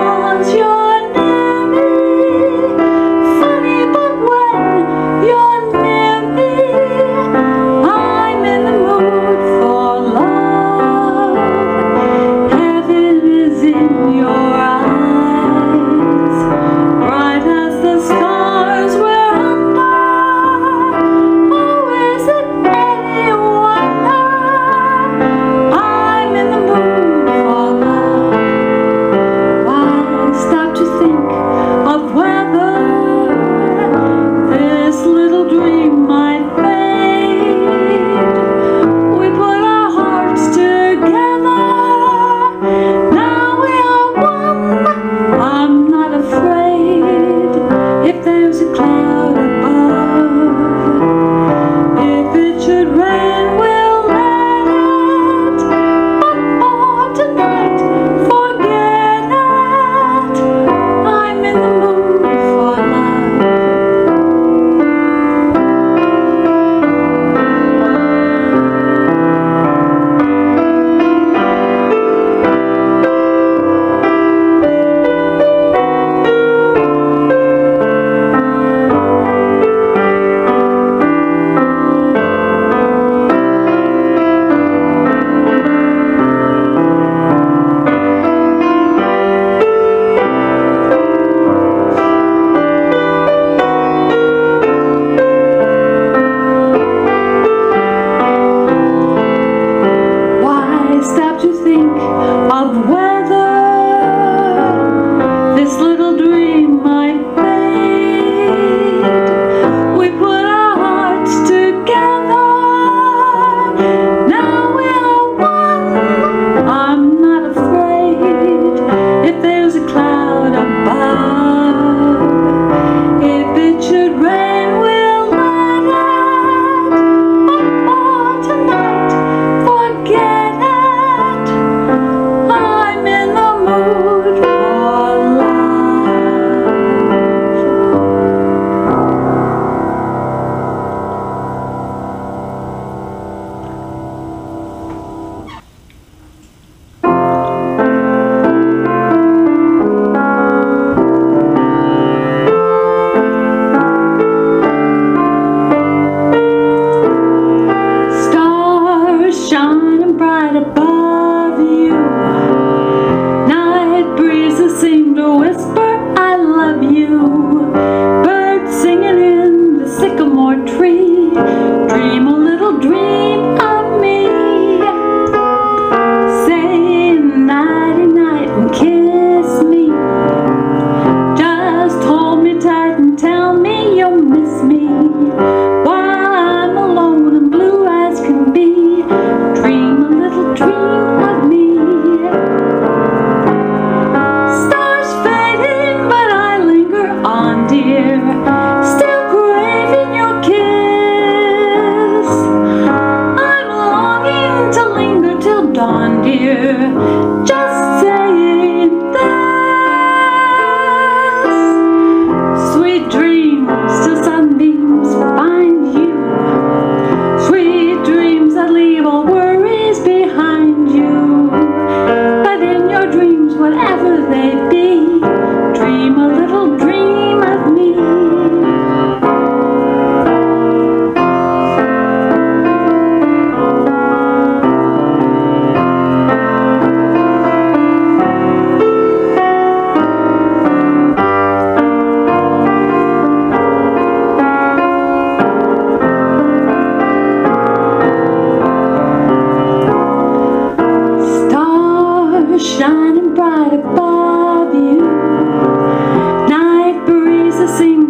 want your there's a cloud.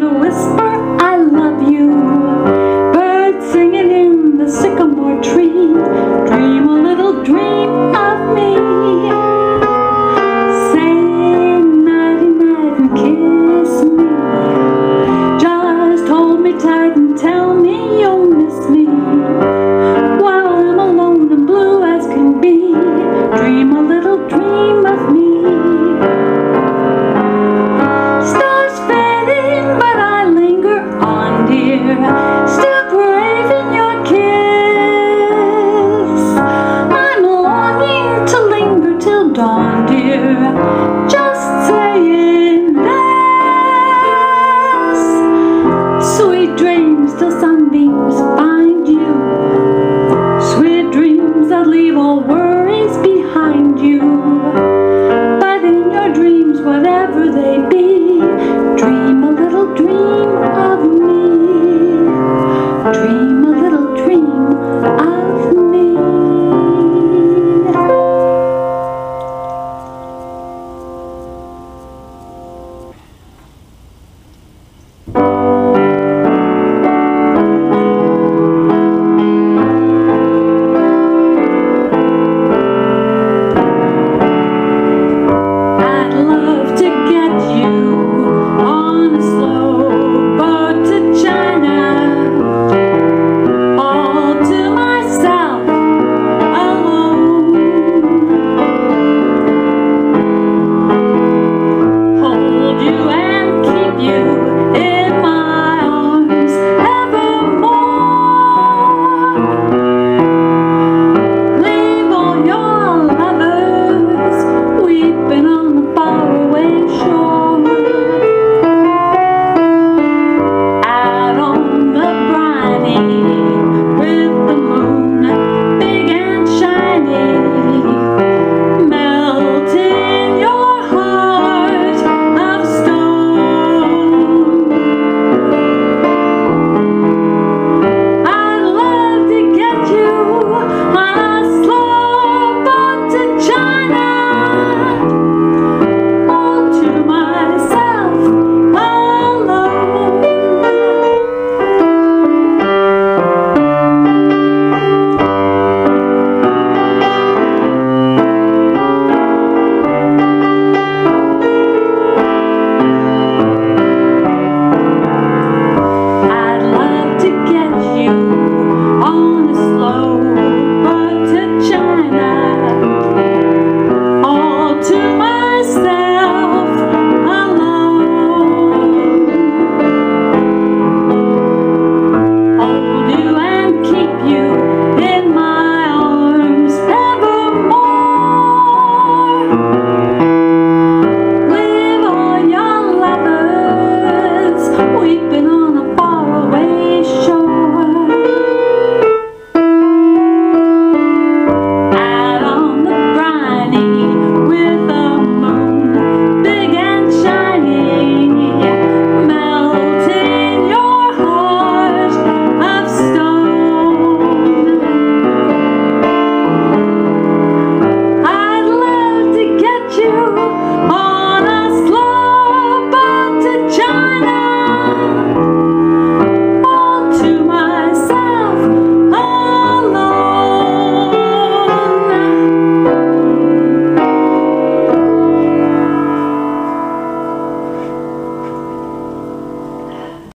To whisper. Bye.